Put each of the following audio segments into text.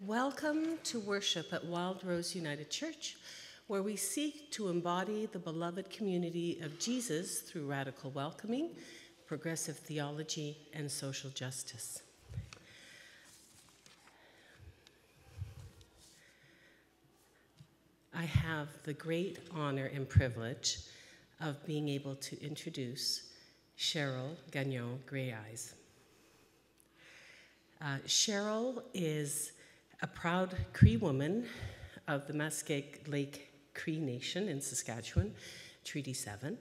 Welcome to worship at Wild Rose United Church, where we seek to embody the beloved community of Jesus through radical welcoming, progressive theology, and social justice. I have the great honor and privilege of being able to introduce Cheryl Gagnon Grey Eyes. Uh, Cheryl is a proud Cree woman of the Muskeg Lake Cree Nation in Saskatchewan, Treaty 7.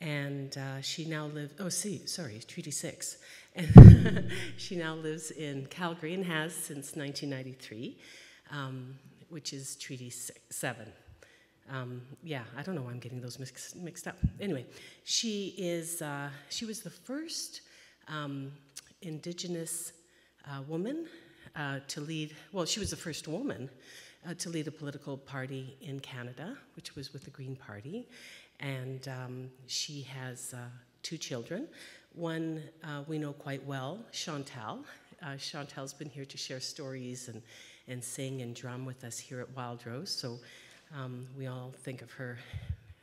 And uh, she now lives, oh, see, sorry, Treaty 6. And she now lives in Calgary and has since 1993, um, which is Treaty six, 7. Um, yeah, I don't know why I'm getting those mix, mixed up. Anyway, she is, uh, she was the first um, Indigenous uh, woman uh, to lead, well, she was the first woman uh, to lead a political party in Canada, which was with the Green Party. And um, she has uh, two children. One uh, we know quite well, Chantal. Uh, Chantal's been here to share stories and, and sing and drum with us here at Wild Rose. So um, we all think of her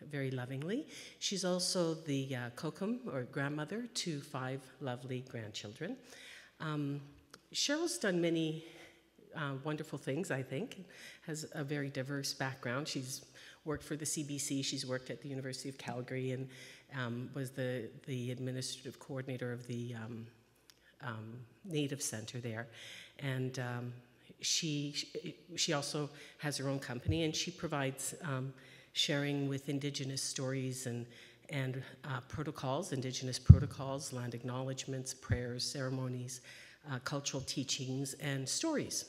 very lovingly. She's also the uh, kokum, or grandmother, to five lovely grandchildren. Um, Cheryl's done many uh, wonderful things, I think, has a very diverse background. She's worked for the CBC, she's worked at the University of Calgary, and um, was the, the administrative coordinator of the um, um, Native Center there. And um, she, she also has her own company, and she provides um, sharing with Indigenous stories and, and uh, protocols, Indigenous protocols, land acknowledgements, prayers, ceremonies, uh, cultural teachings, and stories.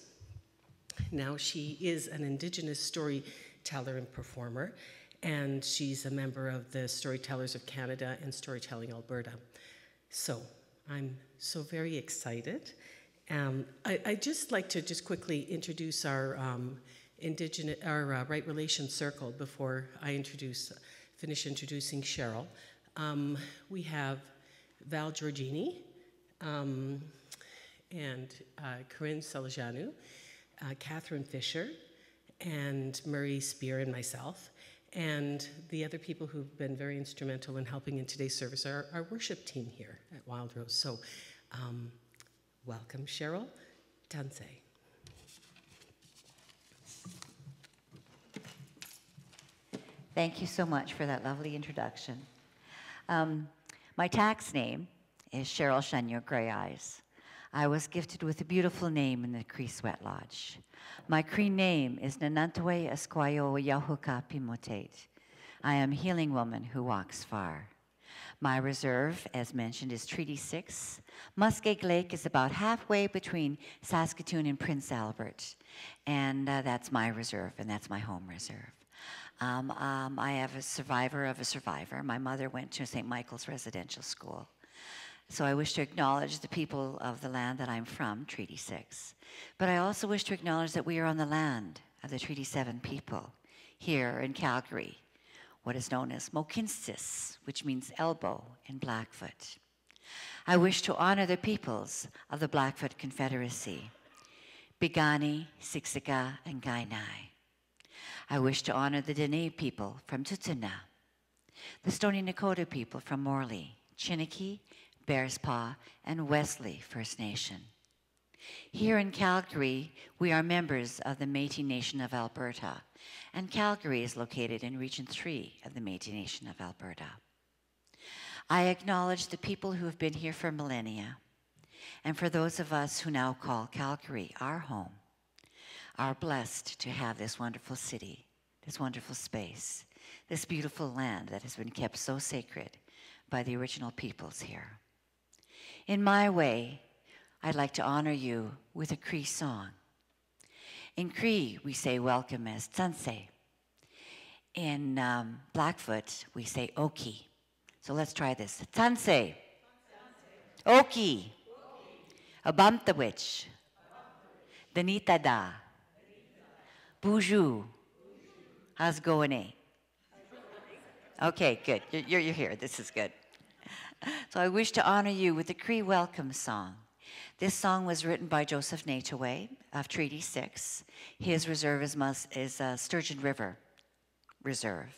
Now, she is an Indigenous storyteller and performer, and she's a member of the Storytellers of Canada and Storytelling Alberta. So, I'm so very excited. Um, I, would just like to just quickly introduce our um, Indigenous, our uh, Right Relations Circle before I introduce, finish introducing Cheryl. Um, we have Val Giorgini, um, and uh, Corinne Salajanu, uh, Catherine Fisher, and Murray Spear, and myself. And the other people who've been very instrumental in helping in today's service are our worship team here at Wild Rose. So, um, welcome, Cheryl Tanse. Thank you so much for that lovely introduction. Um, my tax name is Cheryle Chagnon-Greyeyes. I was gifted with a beautiful name in the Cree Sweat Lodge. My Cree name is Nanantwe Esquayo Yahuka Pimotate. I am healing woman who walks far. My reserve, as mentioned, is Treaty 6. Muskeg Lake is about halfway between Saskatoon and Prince Albert. And uh, that's my reserve, and that's my home reserve. Um, um, I have a survivor of a survivor. My mother went to St. Michael's Residential School. So I wish to acknowledge the people of the land that I'm from, Treaty 6. But I also wish to acknowledge that we are on the land of the Treaty 7 people here in Calgary, what is known as Mohkinstsis, which means elbow in Blackfoot. I wish to honor the peoples of the Blackfoot Confederacy, Piikani, Siksika, and Kainai. I wish to honor the Dene people from Tsuut'ina, the Stoney Nakoda people from Morley, Chiniki, Bearspaw, and Wesley First Nation. Here in Calgary, we are members of the Métis Nation of Alberta, and Calgary is located in Region 3 of the Métis Nation of Alberta. I acknowledge the people who have been here for millennia, and for those of us who now call Calgary our home, are blessed to have this wonderful city, this wonderful space, this beautiful land that has been kept so sacred by the original peoples here. In my way, I'd like to honor you with a Cree song. In Cree, we say welcome as Tsanse. In um, Blackfoot, we say Oki. So let's try this. Tsanse. Oki. Abamtawich. Danitada. Buju. How's going? Okay, good. You're, you're here. This is good. So I wish to honor you with the Cree welcome song. This song was written by Joseph Naytowhow of Treaty 6. His reserve is, is uh, Sturgeon River Reserve.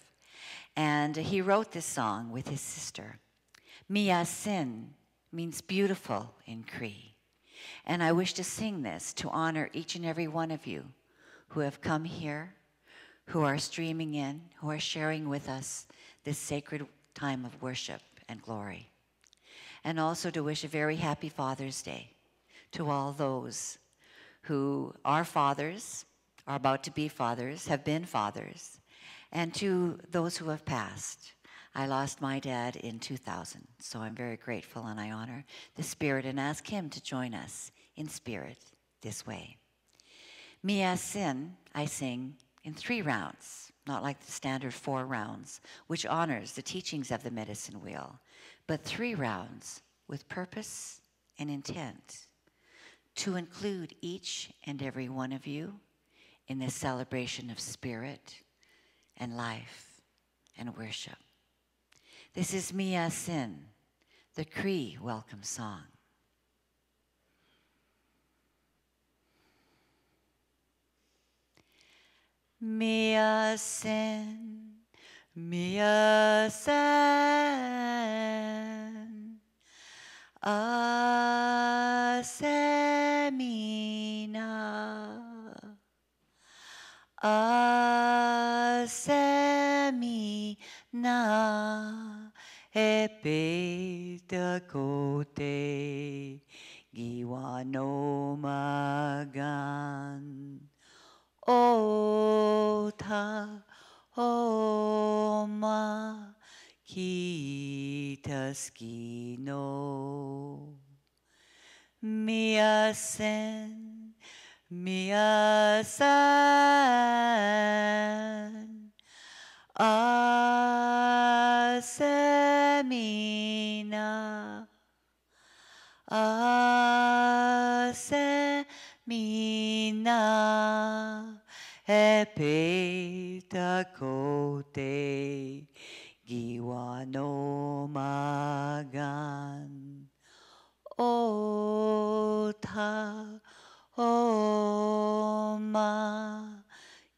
And he wrote this song with his sister. Mia Sin means beautiful in Cree. And I wish to sing this to honor each and every one of you who have come here, who are streaming in, who are sharing with us this sacred time of worship and glory. And also to wish a very happy Father's Day to all those who are fathers, are about to be fathers, have been fathers, and to those who have passed. I lost my dad in 2000, so I'm very grateful and I honor the Spirit and ask him to join us in spirit this way. Mia Sin, I sing in three rounds, not like the standard four rounds, which honors the teachings of the medicine wheel, but three rounds with purpose and intent to include each and every one of you in this celebration of spirit and life and worship. This is Mia Sin, the Cree welcome song. Mia Sin, Mia Sin, Epitakote, Giwanomagan. Ota Oma Kitaskino Miasen Miasan 아세미나 아세미나 에피타코테 기와노마간 오타 오마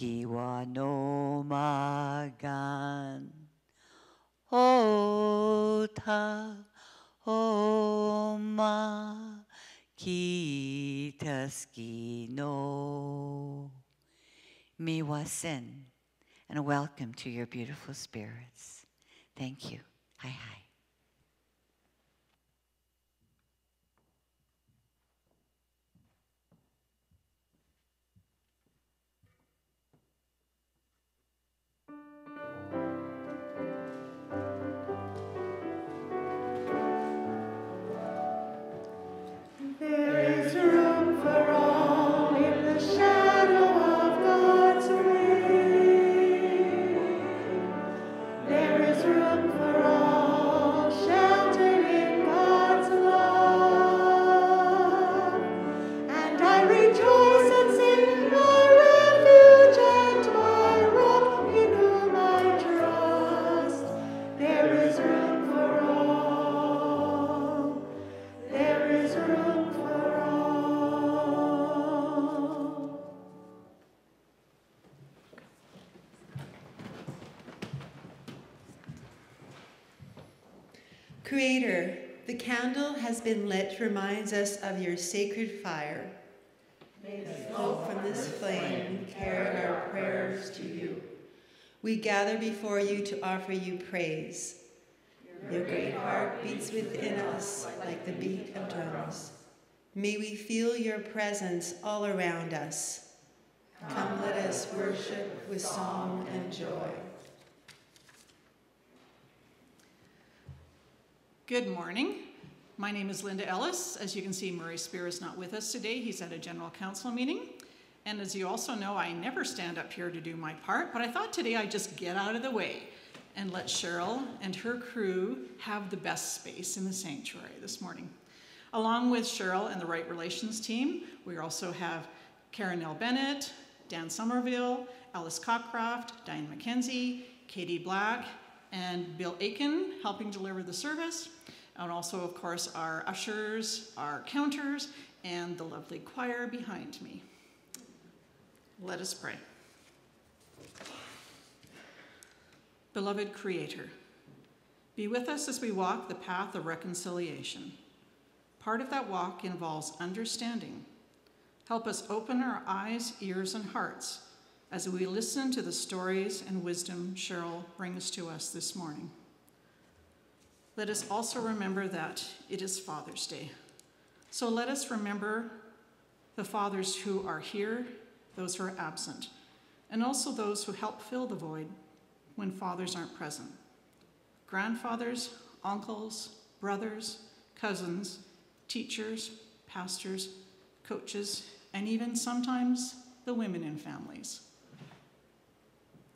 Epitakote Giwanomagan Ota Oma Kitaskino Miasen Miasan Asemina Asemina Epitakote Giwanomagan Ota Oma Kitaskino Miwasin, and welcome to your beautiful spirits. Thank you. Hi, hi. Been reminds us of your sacred fire. May the smoke from this flame carry our prayers to you. We gather before you to offer you praise. Your great heart beats within us like the beat of drums. May we feel your presence all around us. Come, let us worship with song and joy. Good morning. My name is Linda Ellis. As you can see, Murray Spear is not with us today. He's at a general council meeting. And as you also know, I never stand up here to do my part, but I thought today I'd just get out of the way and let Cheryl and her crew have the best space in the sanctuary this morning. Along with Cheryl and the Right Relations team, we also have Karen Nell-Bennett, Dan Sommerville, Alice Cockcroft, Diane McKenzie, Katie Black, and Bill Aiken helping deliver the service. And also, of course, our ushers, our counters, and the lovely choir behind me. Let us pray. Beloved Creator, be with us as we walk the path of reconciliation. Part of that walk involves understanding. Help us open our eyes, ears, and hearts as we listen to the stories and wisdom Cheryl brings to us this morning. Let us also remember that it is Father's Day. So let us remember the fathers who are here, those who are absent, and also those who help fill the void when fathers aren't present. Grandfathers, uncles, brothers, cousins, teachers, pastors, coaches, and even sometimes the women in families.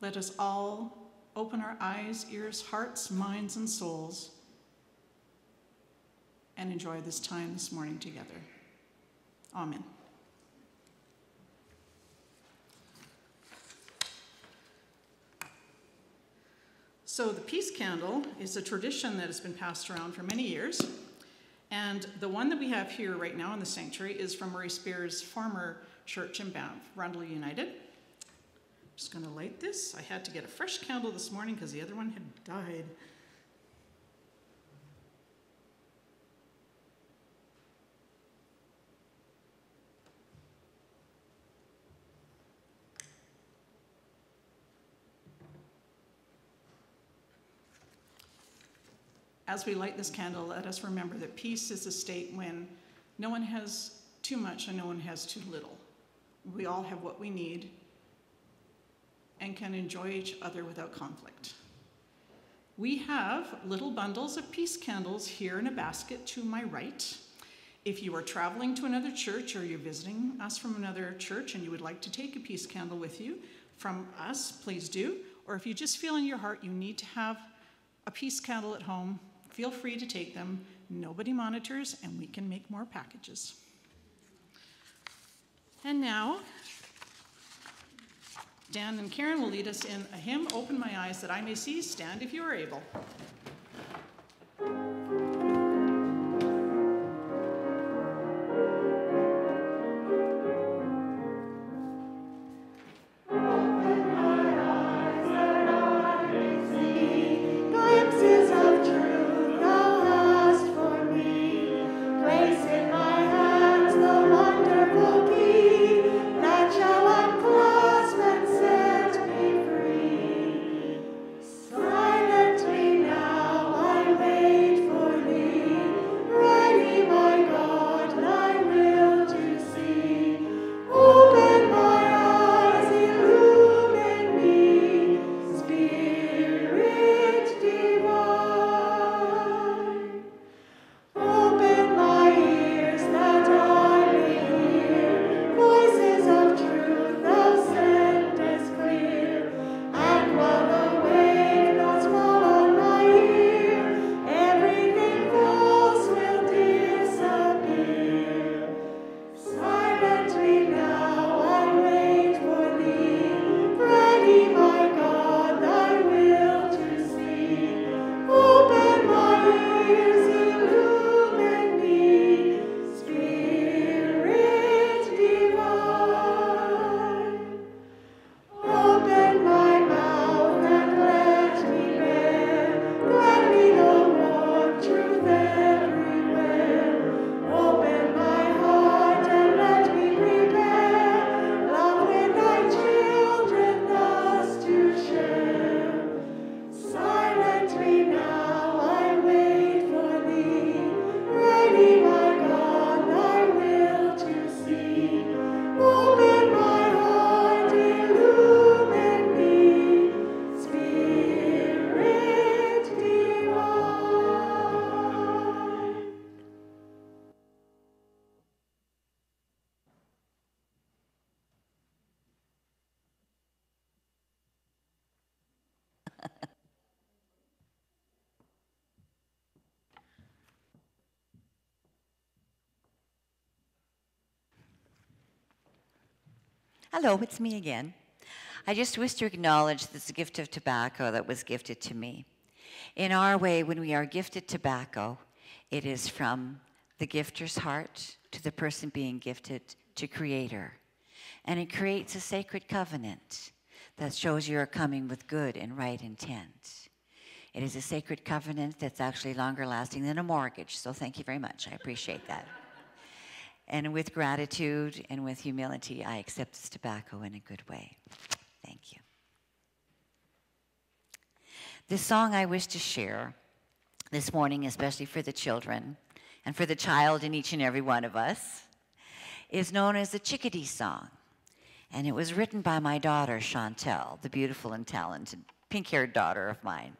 Let us all open our eyes, ears, hearts, minds, and souls and enjoy this time this morning together. Amen. So, the peace candle is a tradition that has been passed around for many years. And the one that we have here right now in the sanctuary is from Murray Spear's former church in Banff, Rundle United. I'm just going to light this. I had to get a fresh candle this morning because the other one had died. As we light this candle, let us remember that peace is a state when no one has too much and no one has too little. We all have what we need and can enjoy each other without conflict. We have little bundles of peace candles here in a basket to my right. If you are traveling to another church or you're visiting us from another church and you would like to take a peace candle with you from us, please do. Or if you just feel in your heart you need to have a peace candle at home, feel free to take them. Nobody monitors, and we can make more packages. And now, Dan and Karen will lead us in a hymn, Open My Eyes That I May See. Stand if you are able. Hello, it's me again. I just wish to acknowledge this gift of tobacco that was gifted to me. In our way, when we are gifted tobacco, it is from the gifter's heart to the person being gifted to Creator. And it creates a sacred covenant that shows you are coming with good and right intent. It is a sacred covenant that's actually longer lasting than a mortgage. So thank you very much. I appreciate that. And with gratitude and with humility, I accept this tobacco in a good way. Thank you. This song I wish to share this morning, especially for the children and for the child in each and every one of us, is known as the Chickadee Song. And it was written by my daughter, Chantel, the beautiful and talented pink haired daughter of mine.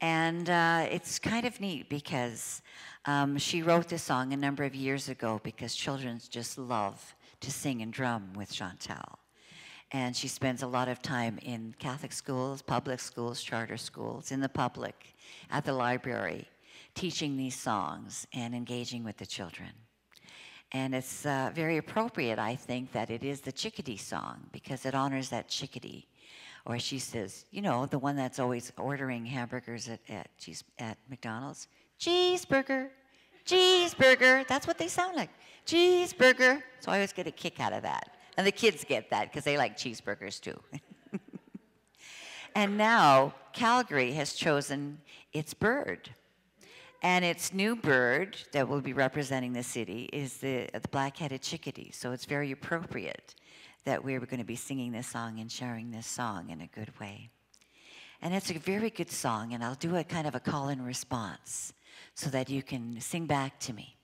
And uh, it's kind of neat because um, she wrote this song a number of years ago because children just love to sing and drum with Chantel. And she spends a lot of time in Catholic schools, public schools, charter schools, in the public, at the library, teaching these songs and engaging with the children. And it's uh, very appropriate, I think, that it is the chickadee song because it honors that chickadee. Or she says, you know, the one that's always ordering hamburgers at, at, cheese, at McDonald's. Cheeseburger, cheeseburger. That's what they sound like. Cheeseburger. So I always get a kick out of that. And the kids get that because they like cheeseburgers too. and now Calgary has chosen its bird. And its new bird that will be representing the city is the, the black-headed chickadee. So it's very appropriate that we're going to be singing this song and sharing this song in a good way. And it's a very good song, and I'll do a kind of a call and response so that you can sing back to me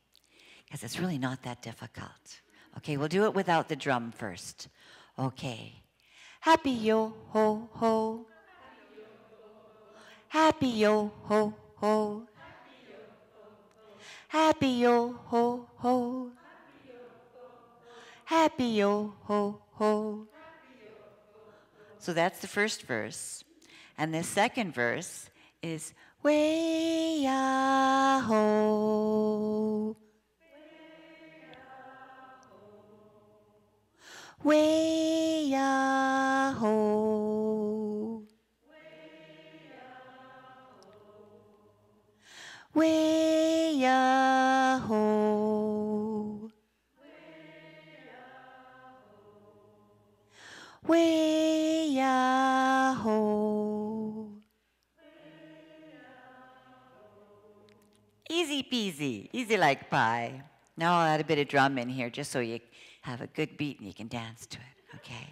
because it's really not that difficult. Okay, we'll do it without the drum first. Okay. Happy yo ho ho. Happy yo ho ho. Happy yo ho ho. Happy yo ho ho. So that's the first verse. And the second verse is way ya ho. Way ho. Way ho. Way. Easy peasy, easy like pie. Now I'll add a bit of drum in here just so you have a good beat and you can dance to it, okay?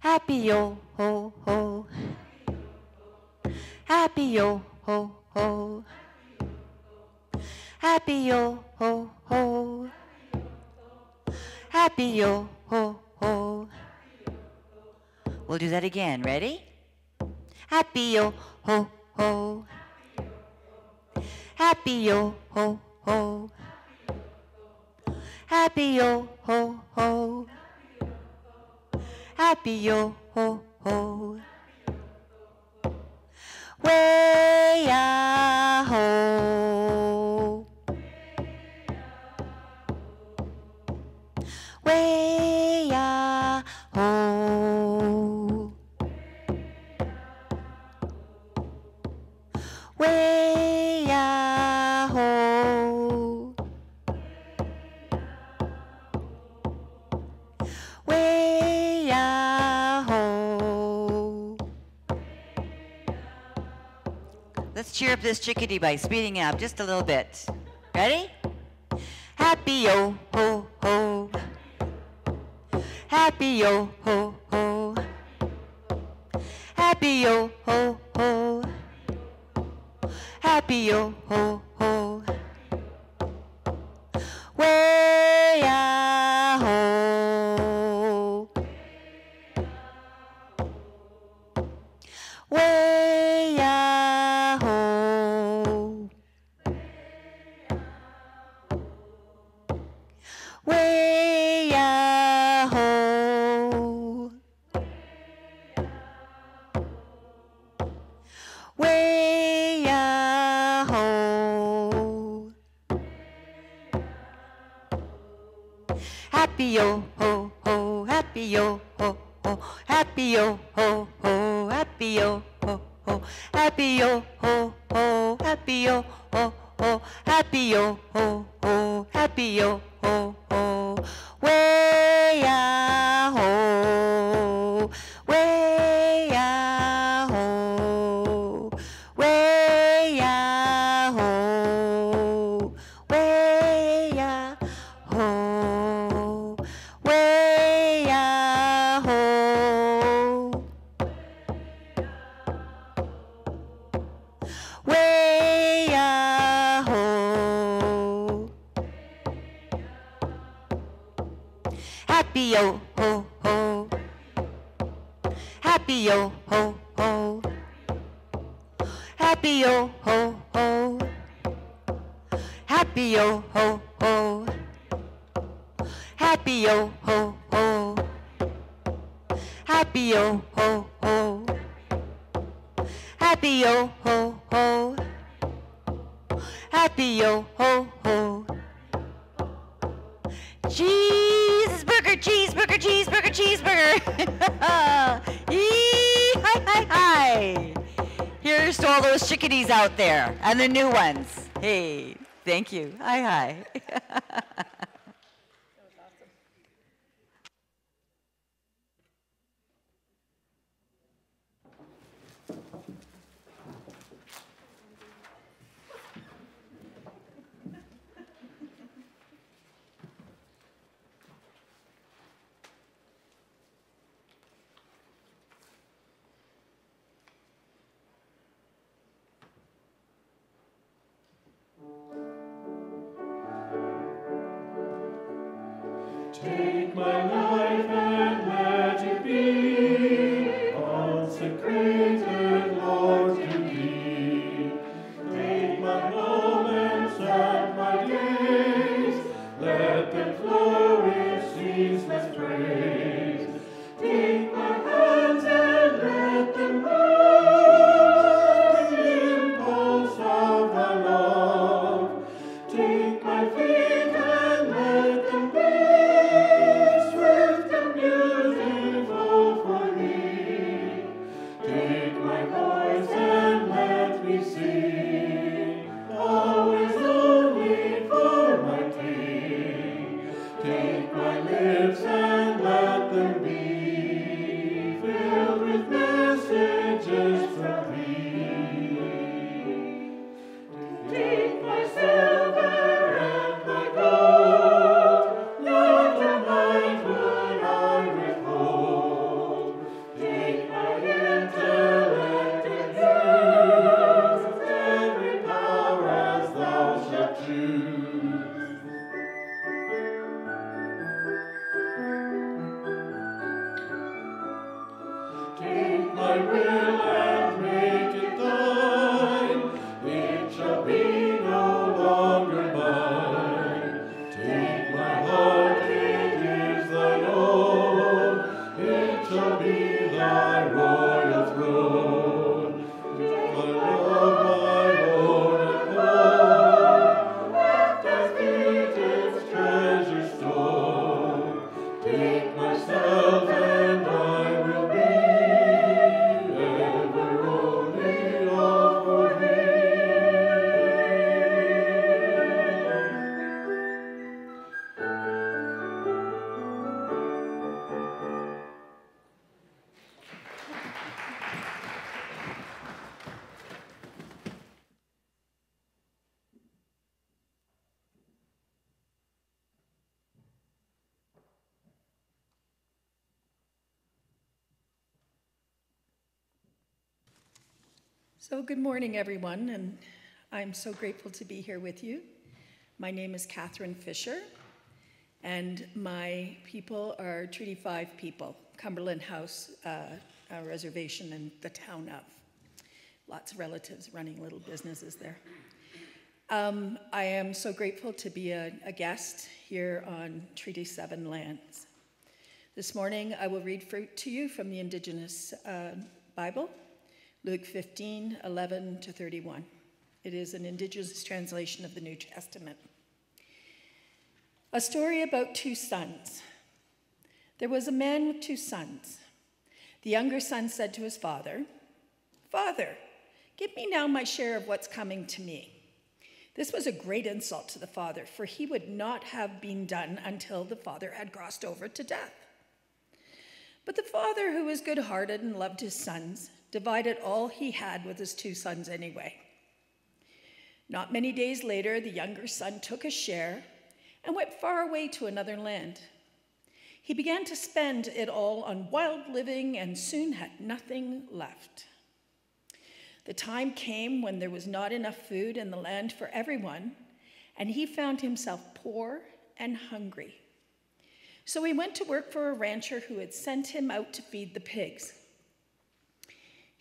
Happy yo ho ho. Happy yo ho ho. Happy yo ho ho. Happy yo ho ho. We'll do that again. Ready? Happy yo ho ho. Happy yo ho ho. Happy yo ho ho. Happy yo ho ho. Way ho. Way cheer up this chickadee by speeding up just a little bit. Ready? Happy yo ho ho. Happy yo ho ho. Happy yo ho ho. Happy yo ho ho. Yo ho ho, happy yo ho ho, happy yo Happy yo ho ho. Happy yo ho ho. Happy yo ho ho. Happy yo ho ho. Happy yo ho ho. Happy yo ho ho. Happy yo ho ho. Happy yo ho ho. Yee, hi, hi, hi. Here's to all those chickadees out there and the new ones. Hey, thank you. Hi, hi. Good morning, everyone, and I'm so grateful to be here with you. My name is Catherine Fisher, and my people are Treaty 5 people, Cumberland House uh, Reservation and the town of. Lots of relatives running little businesses there. Um, I am so grateful to be a, a guest here on Treaty 7 lands. This morning, I will read for, to you from the Indigenous uh, Bible, Luke 15, 11 to 31. It is an Indigenous translation of the New Testament. A story about two sons. There was a man with two sons. The younger son said to his father, Father, give me now my share of what's coming to me. This was a great insult to the father, for he would not have been done until the father had crossed over to death. But the father, who was good hearted and loved his sons, divided all he had with his two sons anyway. Not many days later, the younger son took a share and went far away to another land. He began to spend it all on wild living and soon had nothing left. The time came when there was not enough food in the land for everyone, and he found himself poor and hungry. So he went to work for a rancher who had sent him out to feed the pigs.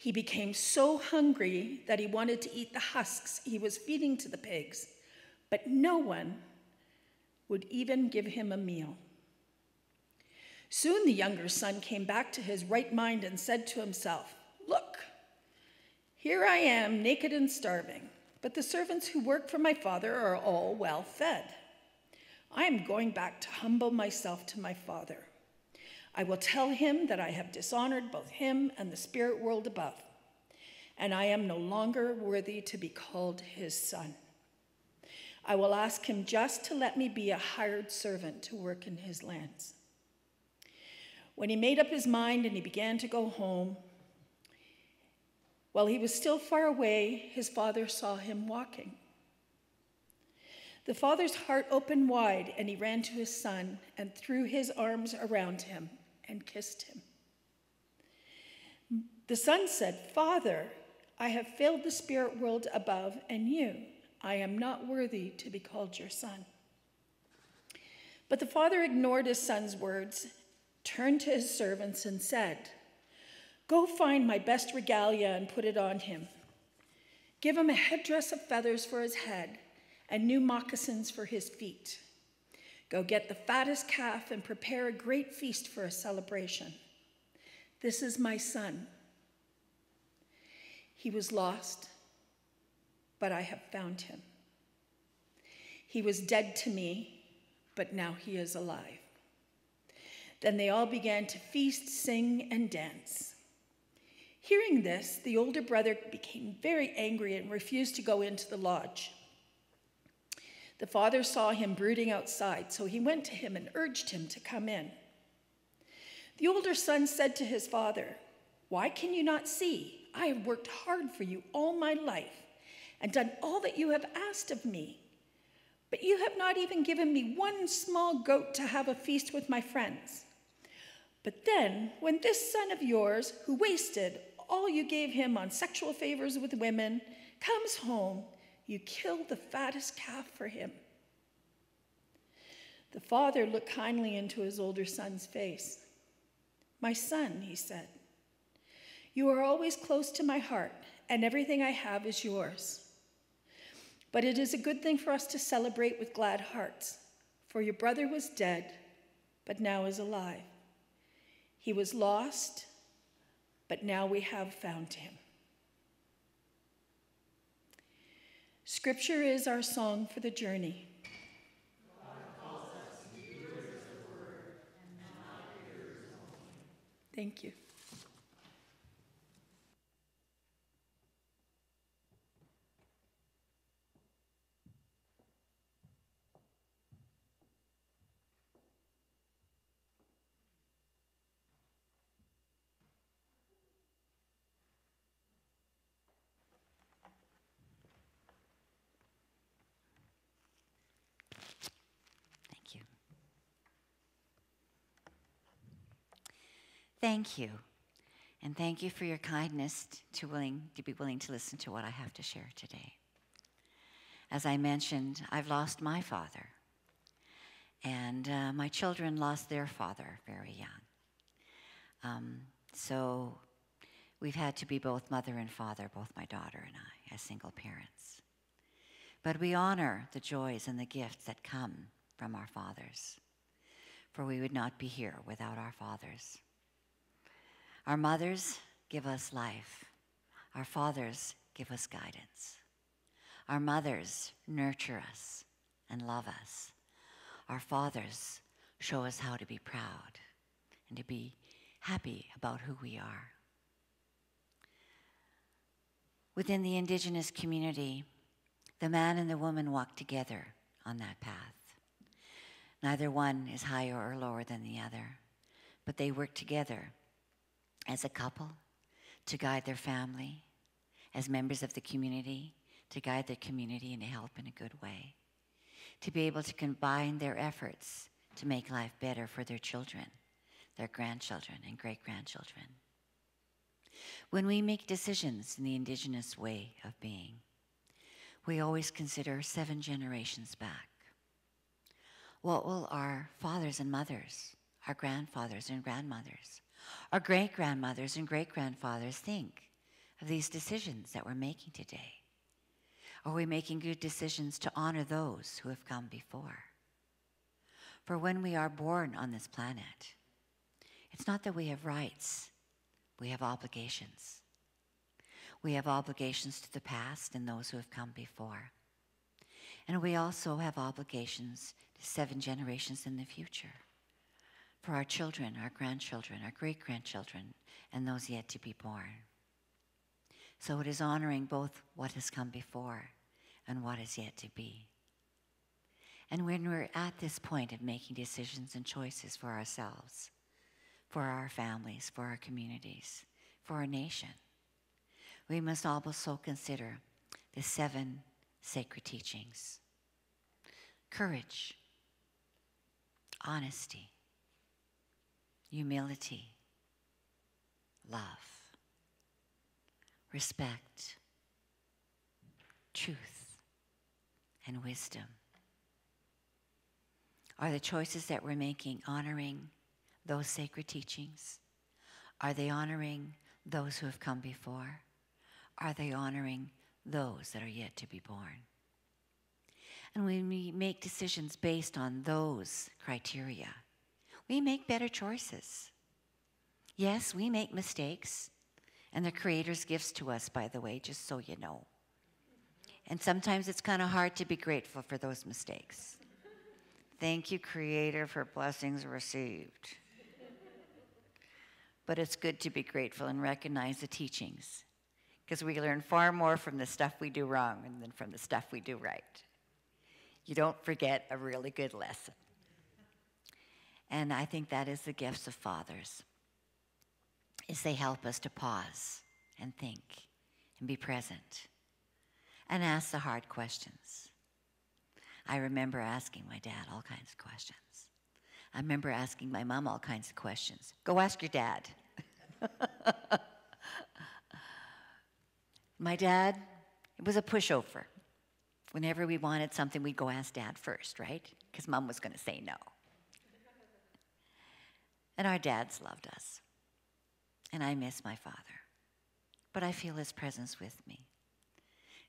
He became so hungry that he wanted to eat the husks he was feeding to the pigs, but no one would even give him a meal. Soon the younger son came back to his right mind and said to himself, Look, here I am, naked and starving, but the servants who work for my father are all well fed. I am going back to humble myself to my father. I will tell him that I have dishonored both him and the spirit world above, and I am no longer worthy to be called his son. I will ask him just to let me be a hired servant to work in his lands. When he made up his mind and he began to go home, while he was still far away, his father saw him walking. The father's heart opened wide, and he ran to his son and threw his arms around him and kissed him. The son said, Father, I have failed the spirit world above and you. I am not worthy to be called your son. But the father ignored his son's words, turned to his servants, and said, Go find my best regalia and put it on him. Give him a headdress of feathers for his head and new moccasins for his feet. Go get the fattest calf and prepare a great feast for a celebration. This is my son. He was lost, but I have found him. He was dead to me, but now he is alive. Then they all began to feast, sing, and dance. Hearing this, the older brother became very angry and refused to go into the lodge. The father saw him brooding outside, so he went to him and urged him to come in. The older son said to his father, Why can you not see? I have worked hard for you all my life and done all that you have asked of me. But you have not even given me one small goat to have a feast with my friends. But then, when this son of yours, who wasted all you gave him on sexual favors with women, comes home, you kill the fattest calf for him. The father looked kindly into his older son's face. My son, he said, you are always close to my heart, and everything I have is yours. But it is a good thing for us to celebrate with glad hearts, for your brother was dead, but now is alive. He was lost, but now we have found him. Scripture is our song for the journey. Thank you. Thank you. And thank you for your kindness to, willing, to be willing to listen to what I have to share today. As I mentioned, I've lost my father, and uh, my children lost their father very young. Um, so we've had to be both mother and father, both my daughter and I, as single parents. But we honor the joys and the gifts that come from our fathers, for we would not be here without our fathers. Our mothers give us life, our fathers give us guidance. Our mothers nurture us and love us. our fathers show us how to be proud and to be happy about who we are. Within the indigenous community, the man and the woman walk together on that path. Neither one is higher or lower than the other, but they work together as a couple to guide their family, as members of the community to guide their community and to help in a good way, to be able to combine their efforts to make life better for their children, their grandchildren, and great grandchildren. When we make decisions in the indigenous way of being, we always consider seven generations back. What will our fathers and mothers, our grandfathers and grandmothers, our great grandmothers and great grandfathers think of these decisions that we're making today? Are we making good decisions to honor those who have come before? For when we are born on this planet, it's not that we have rights, we have obligations. We have obligations to the past and those who have come before. And we also have obligations to seven generations in the future for our children, our grandchildren, our great grandchildren, and those yet to be born. So it is honoring both what has come before and what is yet to be. And when we're at this point of making decisions and choices for ourselves, for our families, for our communities, for our nation, we must also consider the seven sacred teachings courage, honesty, humility, love, respect, truth, and wisdom. Are the choices that we're making honoring those sacred teachings? Are they honoring those who have come before? Are they honoring those that are yet to be born? And when we make decisions based on those criteria, we make better choices. Yes, we make mistakes, and the Creator's gifts to us, by the way, just so you know. And sometimes it's kind of hard to be grateful for those mistakes. Thank you, Creator, for blessings received. But it's good to be grateful and recognize the teachings because we learn far more from the stuff we do wrong than from the stuff we do right. You don't forget a really good lesson. And I think that is the gifts of fathers is they help us to pause and think and be present and ask the hard questions. I remember asking my dad all kinds of questions. I remember asking my mom all kinds of questions. Go ask your dad. my dad it was a pushover. Whenever we wanted something, we'd go ask dad first, right? Because mom was going to say no. And our dads loved us. And I miss my father. But I feel his presence with me,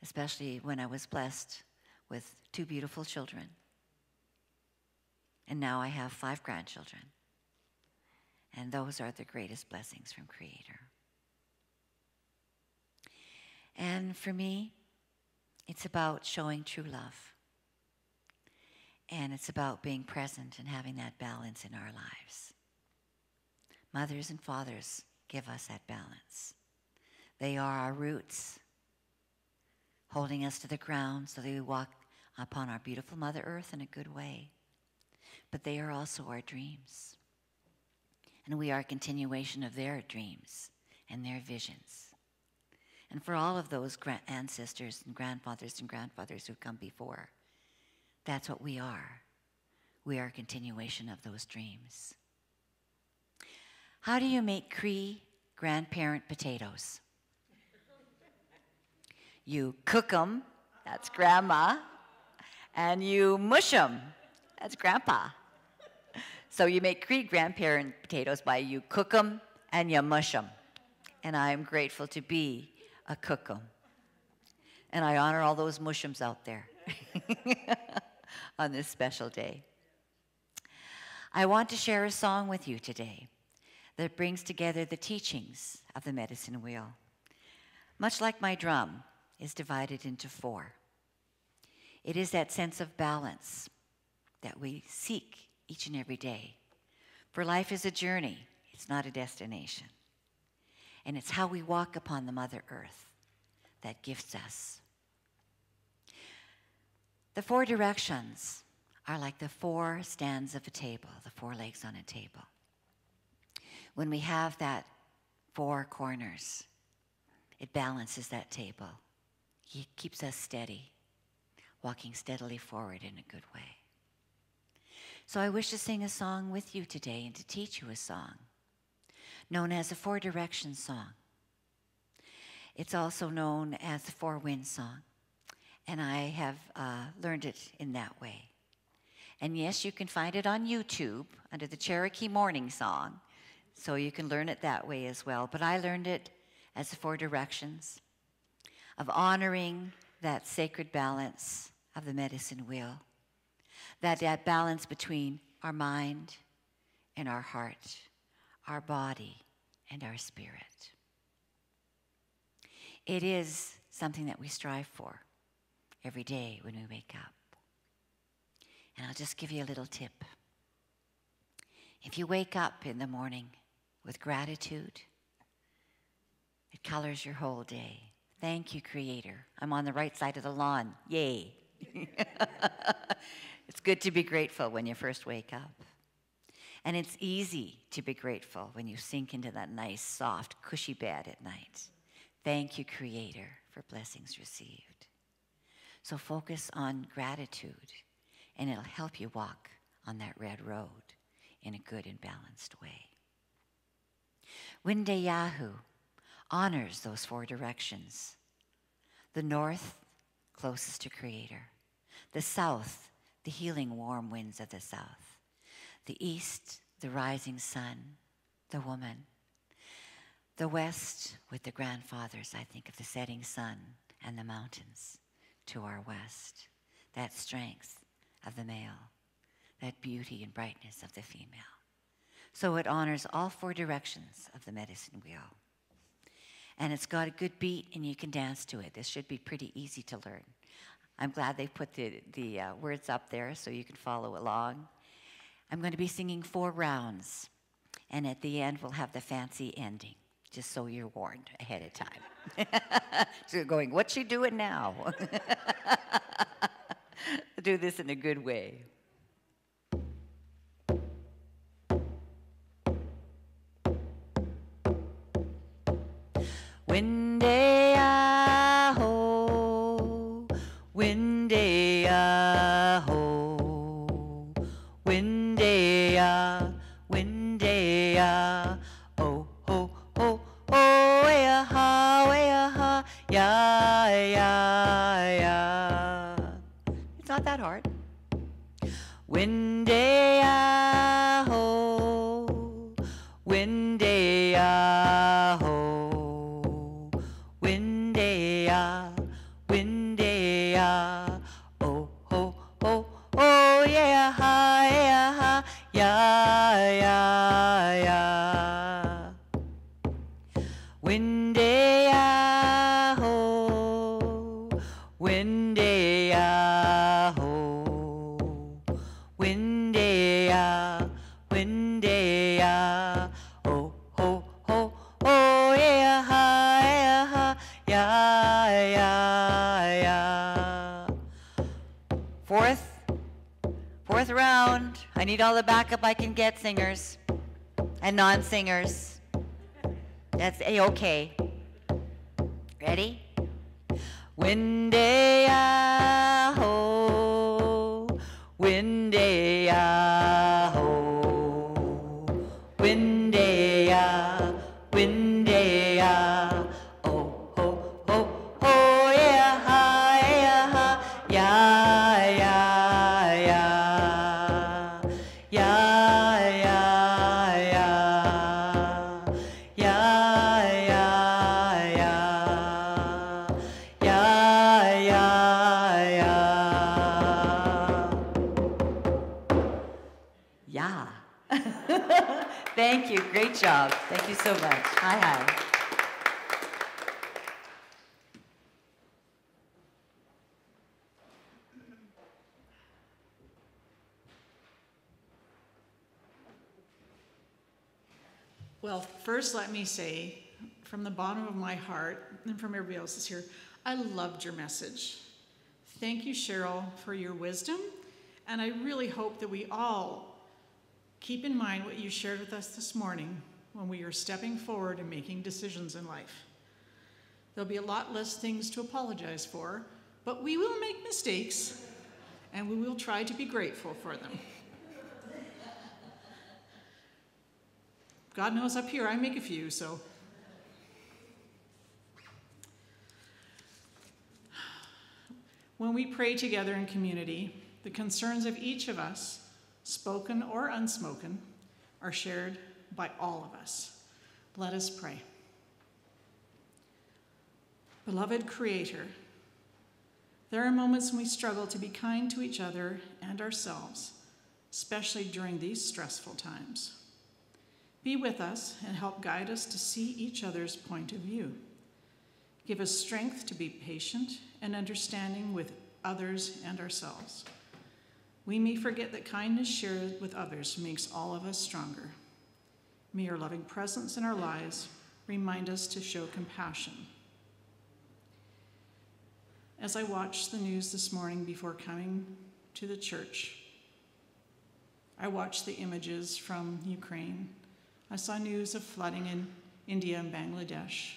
especially when I was blessed with two beautiful children. And now I have five grandchildren. And those are the greatest blessings from Creator. And for me, it's about showing true love. And it's about being present and having that balance in our lives. Mothers and fathers give us that balance. They are our roots, holding us to the ground so that we walk upon our beautiful Mother Earth in a good way. But they are also our dreams. And we are a continuation of their dreams and their visions. And for all of those ancestors and grandfathers and grandfathers who come before, that's what we are. We are a continuation of those dreams. How do you make Cree grandparent potatoes? You cook them, that's grandma, and you mush them, that's grandpa. So you make Cree grandparent potatoes by you cook them and you mush them. And I am grateful to be a cook 'em. And I honor all those mushums out there on this special day. I want to share a song with you today that brings together the teachings of the medicine wheel. Much like my drum is divided into four. It is that sense of balance that we seek each and every day. For life is a journey, it's not a destination. And it's how we walk upon the Mother Earth that gifts us. The four directions are like the four stands of a table, the four legs on a table. When we have that four corners, it balances that table. It keeps us steady, walking steadily forward in a good way. So I wish to sing a song with you today and to teach you a song known as a Four Directions song. It's also known as the Four Winds song, and I have uh, learned it in that way. And yes, you can find it on YouTube under the Cherokee Morning Song, so you can learn it that way as well. But I learned it as the Four Directions of honoring that sacred balance of the medicine wheel, that, that balance between our mind and our heart, our body and our spirit. It is something that we strive for every day when we wake up. And I'll just give you a little tip. If you wake up in the morning with gratitude, it colors your whole day. Thank you, Creator. I'm on the right side of the lawn. Yay. it's good to be grateful when you first wake up. And it's easy to be grateful when you sink into that nice, soft, cushy bed at night. Thank you, Creator, for blessings received. So focus on gratitude, and it'll help you walk on that red road in a good and balanced way. Windeyahu honors those four directions. The north, closest to Creator, the south, the healing warm winds of the south, the east, the rising sun, the woman, the west, with the grandfathers, I think of the setting sun and the mountains. To our west, that strength of the male, that beauty and brightness of the female. So it honors all four directions of the medicine wheel and it's got a good beat and you can dance to it. This should be pretty easy to learn. I'm glad they put the, the uh, words up there so you can follow along. I'm going to be singing four rounds, and at the end, we'll have the fancy ending, just so you're warned ahead of time. so you're going, What's she doing now? Do this in a good way. When forget singers and non-singers. That's a-okay. Ready? Windy-ah-ho, windy-ah-ho, windy-ah, windy let me say from the bottom of my heart and from everybody else's here, I loved your message. Thank you, Cheryle, for your wisdom. And I really hope that we all keep in mind what you shared with us this morning when we are stepping forward and making decisions in life. There'll be a lot less things to apologize for, but we will make mistakes and we will try to be grateful for them. God knows up here I make a few, so. When we pray together in community, the concerns of each of us, spoken or unspoken, are shared by all of us. Let us pray. Beloved Creator, there are moments when we struggle to be kind to each other and ourselves, especially during these stressful times. Be with us and help guide us to see each other's point of view. Give us strength to be patient and understanding with others and ourselves. We may forget that kindness shared with others makes all of us stronger. May your loving presence in our lives remind us to show compassion. As I watched the news this morning before coming to the church, I watched the images from Ukraine I saw news of flooding in India and Bangladesh.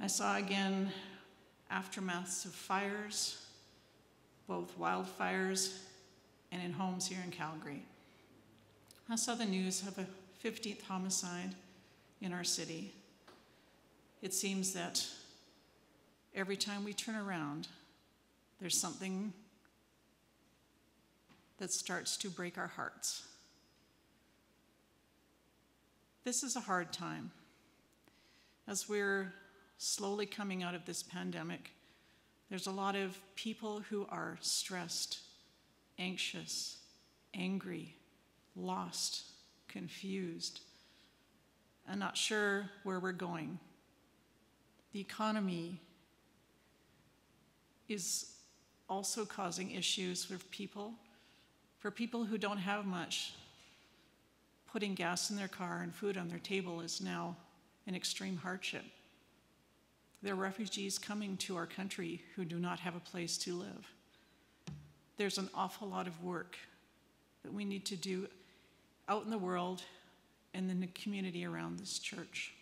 I saw again aftermaths of fires, both wildfires and in homes here in Calgary. I saw the news of a 15th homicide in our city. It seems that every time we turn around, there's something that starts to break our hearts. This is a hard time. As we're slowly coming out of this pandemic, there's a lot of people who are stressed, anxious, angry, lost, confused, and not sure where we're going. The economy is also causing issues for people, for people who don't have much putting gas in their car and food on their table is now an extreme hardship. There are refugees coming to our country who do not have a place to live. There's an awful lot of work that we need to do out in the world and in the community around this church.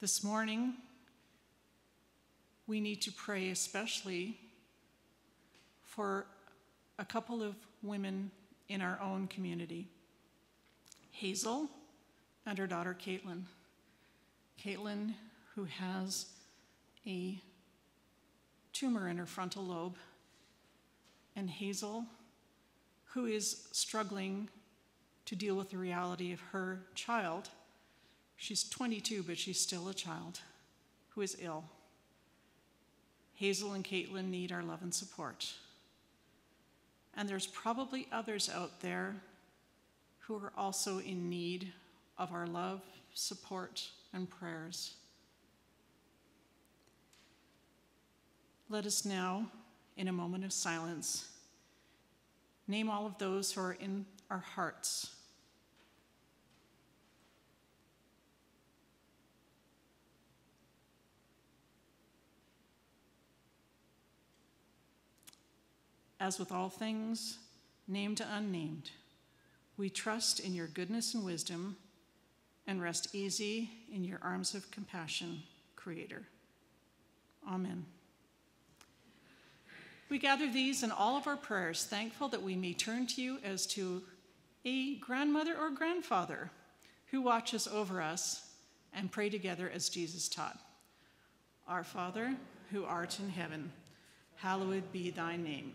This morning, we need to pray especially for a couple of women in our own community. Hazel and her daughter Caitlin. Caitlin, who has a tumor in her frontal lobe, and Hazel, who is struggling to deal with the reality of her child. She's 22, but she's still a child who is ill. Hazel and Caitlin need our love and support. And there's probably others out there who are also in need of our love, support, and prayers. Let us now, in a moment of silence, name all of those who are in our hearts. As with all things, named to unnamed, we trust in your goodness and wisdom and rest easy in your arms of compassion, Creator. Amen. We gather these in all of our prayers, thankful that we may turn to you as to a grandmother or grandfather who watches over us and pray together as Jesus taught. Our Father, who art in heaven, hallowed be thy name.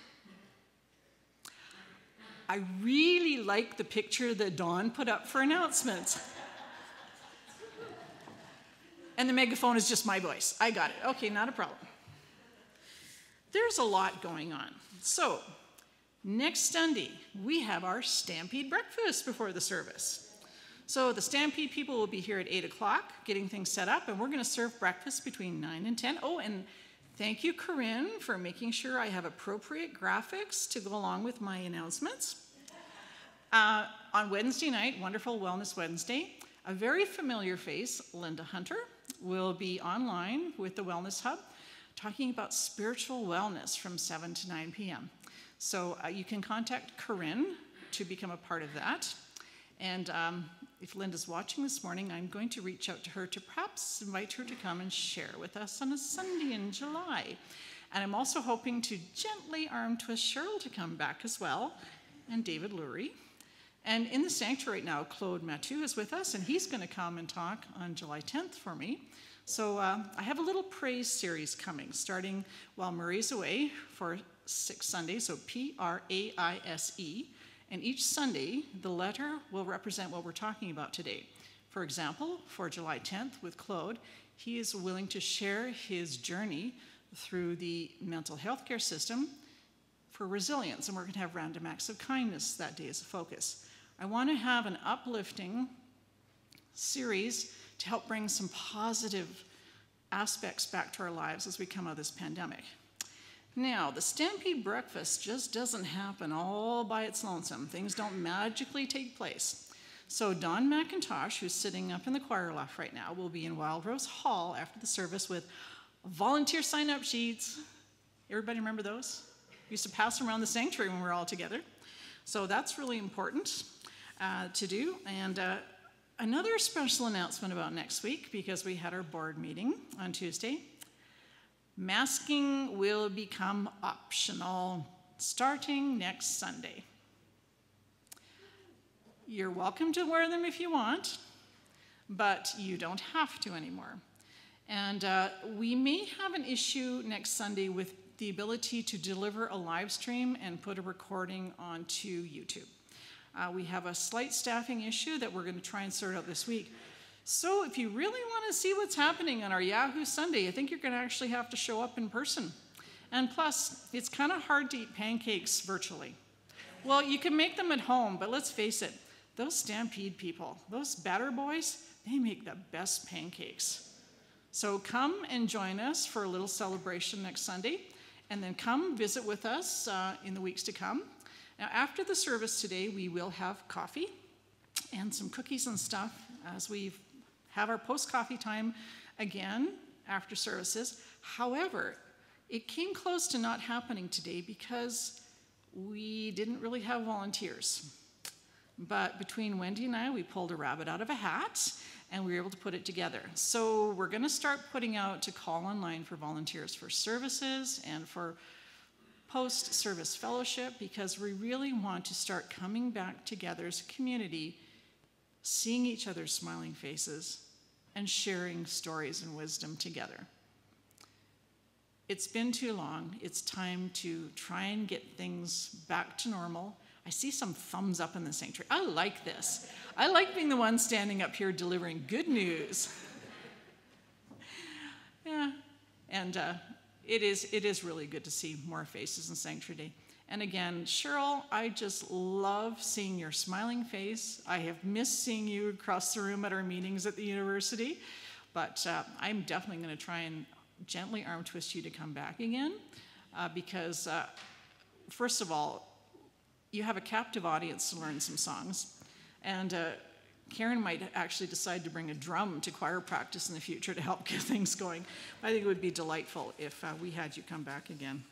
I really like the picture that Dawn put up for announcements. And the megaphone is just my voice. I got it. Okay, not a problem. There's a lot going on. So, next Sunday, we have our Stampede breakfast before the service. So, the Stampede people will be here at 8 o'clock getting things set up, and we're going to serve breakfast between 9 and 10. Oh, and thank you, Corinne, for making sure I have appropriate graphics to go along with my announcements. Uh, on Wednesday night, Wonderful Wellness Wednesday, a very familiar face, Linda Hunter, will be online with the Wellness Hub talking about spiritual wellness from 7 to 9 p.m. So uh, you can contact Corinne to become a part of that. And um, if Linda's watching this morning, I'm going to reach out to her to perhaps invite her to come and share with us on a Sunday in July. And I'm also hoping to gently arm twist Cheryle to come back as well, and David Lurie. And in the sanctuary right now, Claude Mathieu is with us, and he's going to come and talk on July 10th for me. So uh, I have a little praise series coming, starting while Marie's away for six Sundays, so P R A I S E. And each Sunday, the letter will represent what we're talking about today. For example, for July 10th with Claude, he is willing to share his journey through the mental health care system for resilience, and we're going to have random acts of kindness that day as a focus. I want to have an uplifting series to help bring some positive aspects back to our lives as we come out of this pandemic. Now, the Stampede Breakfast just doesn't happen all by its lonesome. Things don't magically take place. So, Don McIntosh, who's sitting up in the choir loft right now, will be in Wild Rose Hall after the service with volunteer sign up sheets. Everybody remember those? We used to pass them around the sanctuary when we were all together. So, that's really important uh, to do. And uh, another special announcement about next week because we had our board meeting on Tuesday. Masking will become optional starting next Sunday. You're welcome to wear them if you want, but you don't have to anymore. And uh, we may have an issue next Sunday with the ability to deliver a live stream and put a recording onto YouTube. Uh, we have a slight staffing issue that we're going to try and sort out this week. So, if you really want to see what's happening on our Yahoo Sunday, I think you're going to actually have to show up in person. And plus, it's kind of hard to eat pancakes virtually. Well, you can make them at home, but let's face it, those Stampede people, those batter boys, they make the best pancakes. So come and join us for a little celebration next Sunday, and then come visit with us uh, in the weeks to come. Now, after the service today, we will have coffee and some cookies and stuff as we have our post coffee time again after services. However, it came close to not happening today because we didn't really have volunteers. But between Wendy and I, we pulled a rabbit out of a hat and we were able to put it together. So we're going to start putting out to call online for volunteers for services and for post service fellowship because we really want to start coming back together as a community, seeing each other's smiling faces, and sharing stories and wisdom together. It's been too long. It's time to try and get things back to normal. I see some thumbs up in the sanctuary. I like this. I like being the one standing up here delivering good news. yeah, and uh, it is it is really good to see more faces in sanctuary. And again, Cheryle, I just love seeing your smiling face. I have missed seeing you across the room at our meetings at the university, but uh, I'm definitely going to try and gently arm twist you to come back again, uh, because uh, first of all, you have a captive audience to learn some songs. And uh, Karen might actually decide to bring a drum to choir practice in the future to help get things going. I think it would be delightful if uh, we had you come back again.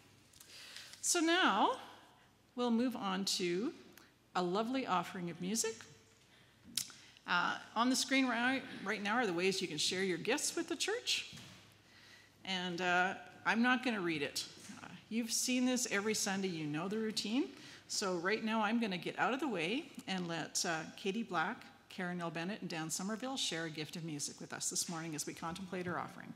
So now we'll move on to a lovely offering of music. Uh, on the screen right, right, now are the ways you can share your gifts with the church. And uh, I'm not going to read it. Uh, you've seen this every Sunday, you know the routine. So right now I'm going to get out of the way and let uh, Katie Black, Karen Nell-Bennett, and Dan Sommerville share a gift of music with us this morning as we contemplate our offering.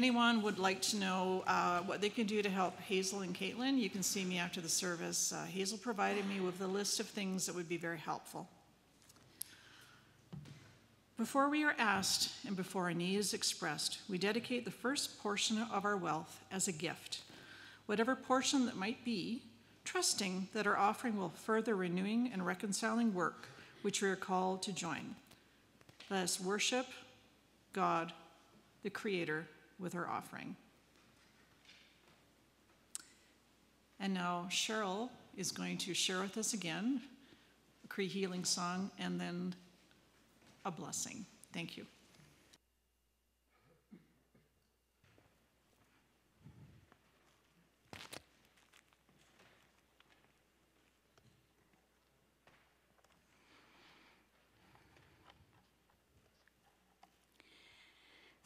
Anyone would like to know uh, what they can do to help Hazel and Caitlin, you can see me after the service. Uh, Hazel provided me with a list of things that would be very helpful. Before we are asked and before a need is expressed, we dedicate the first portion of our wealth as a gift, whatever portion that might be, trusting that our offering will further renewing and reconciling work which we are called to join. Let us worship God, the Creator, with her offering. And now Cheryle is going to share with us again a Cree healing song and then a blessing. Thank you.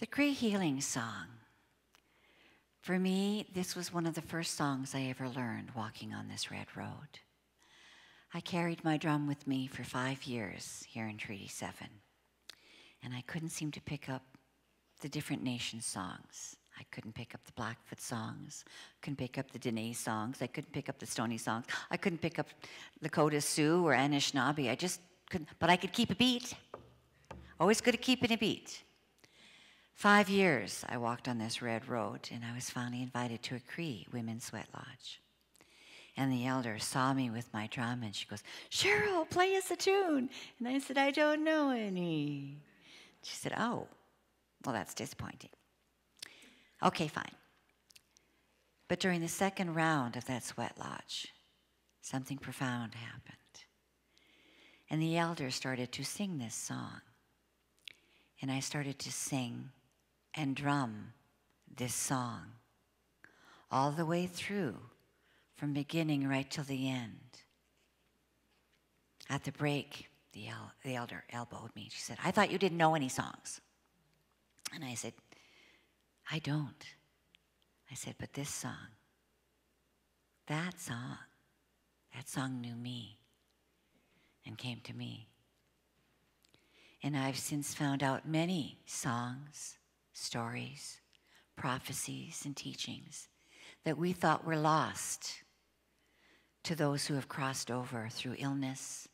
The Cree Healing Song. For me, this was one of the first songs I ever learned walking on this red road. I carried my drum with me for five years here in Treaty 7, and I couldn't seem to pick up the different nation songs. I couldn't pick up the Blackfoot songs, couldn't pick up the Dene songs, I couldn't pick up the Stoney songs, I couldn't pick up Lakota Sioux or Anishinaabe. I just couldn't, but I could keep a beat. Always good at keeping a beat. Five years I walked on this red road, and I was finally invited to a Cree women's sweat lodge. And the elder saw me with my drum, and she goes, Cheryle, play us a tune. And I said, I don't know any. She said, Oh, well, that's disappointing. Okay, fine. But during the second round of that sweat lodge, something profound happened. And the elder started to sing this song. And I started to sing and drum this song all the way through, from beginning right till the end. At the break, the, el- the elder elbowed me. She said, I thought you didn't know any songs. And I said, I don't. I said, but this song, that song, that song knew me and came to me. And I've since found out many songs stories, prophecies, and teachings that we thought were lost to those who have crossed over through illness,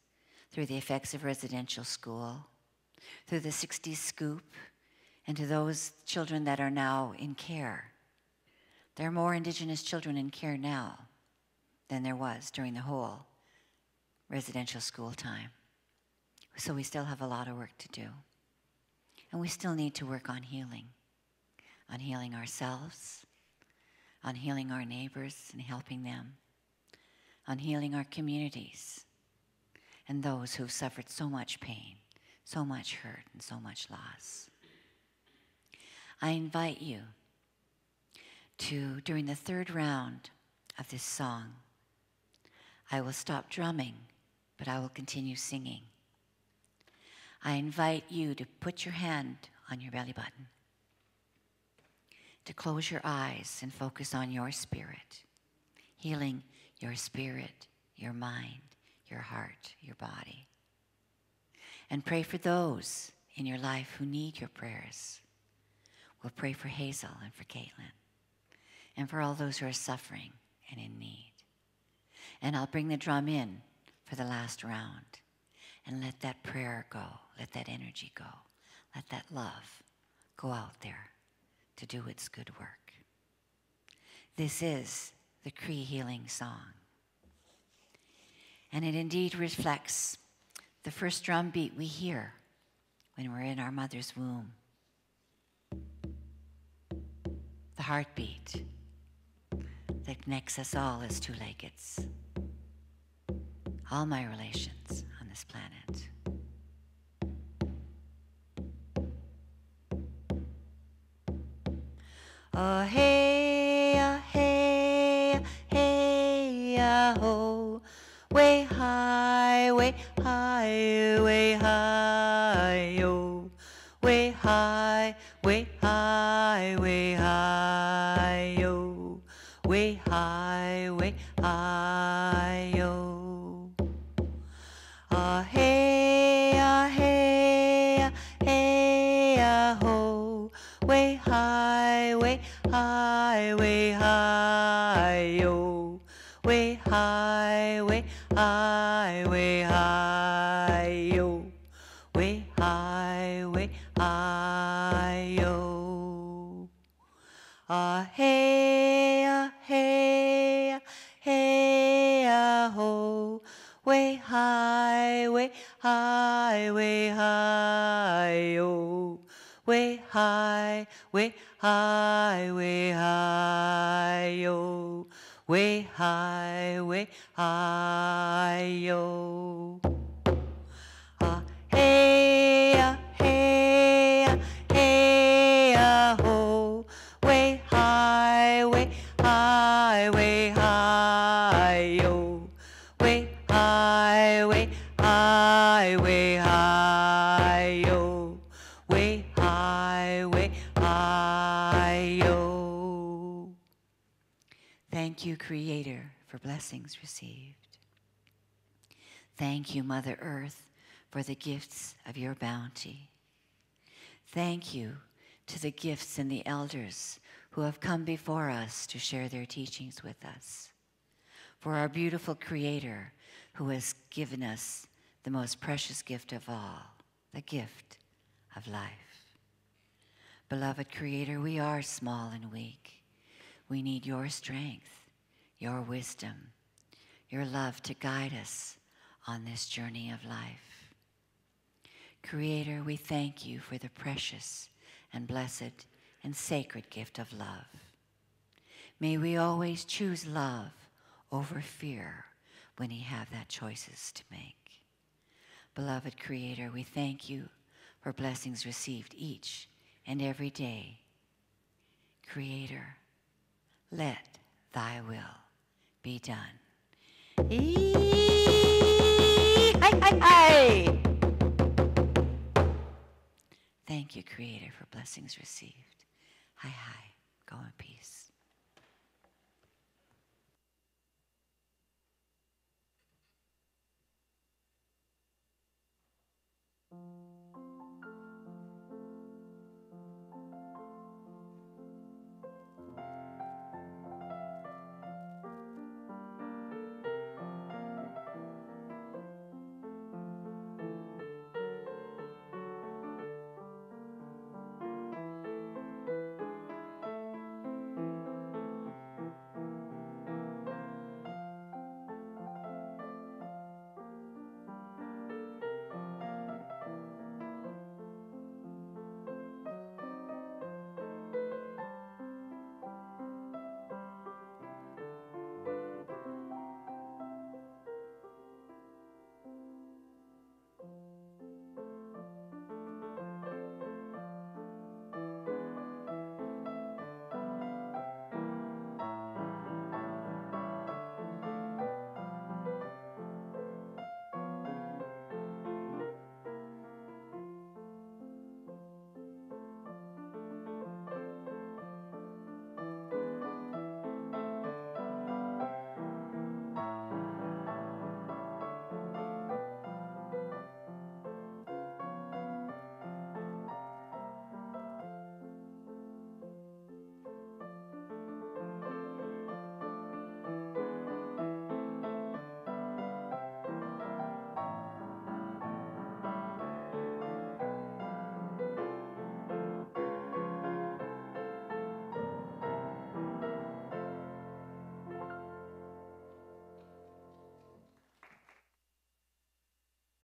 through the effects of residential school, through the 60s scoop, and to those children that are now in care. There are more Indigenous children in care now than there was during the whole residential school time. So we still have a lot of work to do. And we still need to work on healing, on healing ourselves, on healing our neighbors and helping them, on healing our communities and those who've suffered so much pain, so much hurt, and so much loss. I invite you to, during the third round of this song, I will stop drumming, but I will continue singing. I invite you to put your hand on your belly button, to close your eyes and focus on your spirit, healing your spirit, your mind, your heart, your body. And pray for those in your life who need your prayers. We'll pray for Hazel and for Caitlin, and for all those who are suffering and in need. And I'll bring the drum in for the last round and let that prayer go, let that energy go, let that love go out there to do its good work. This is the Cree healing song. And it indeed reflects the first drum beat we hear when we're in our mother's womb. The heartbeat that connects us all as two leggeds. All my relations on this planet. Oh, hey, ah, hey, hey, ho. Way high, way high, way high, highway, highway, highway, hi-yo. Way, highway, highway, high, yo. Way, highway, high, yo. Ah, hey, ah, hey, ah, hey, ah, ho. Way, highway, highway, high. way high, way high, yo. Way high, way high, yo. Ah, hey. Blessings received. Thank you, Mother Earth, for the gifts of your bounty. Thank you to the gifts and the elders who have come before us to share their teachings with us. For our beautiful Creator who has given us the most precious gift of all, the gift of life. Beloved Creator, we are small and weak. We need your strength, your wisdom, your love to guide us on this journey of life. Creator, we thank you for the precious and blessed and sacred gift of love. May we always choose love over fear when we have that choices to make. Beloved Creator, we thank you for blessings received each and every day. Creator, let thy will be done. Hi, hi, hi. Thank you, Creator, for blessings received. Hi, hi. Go in peace.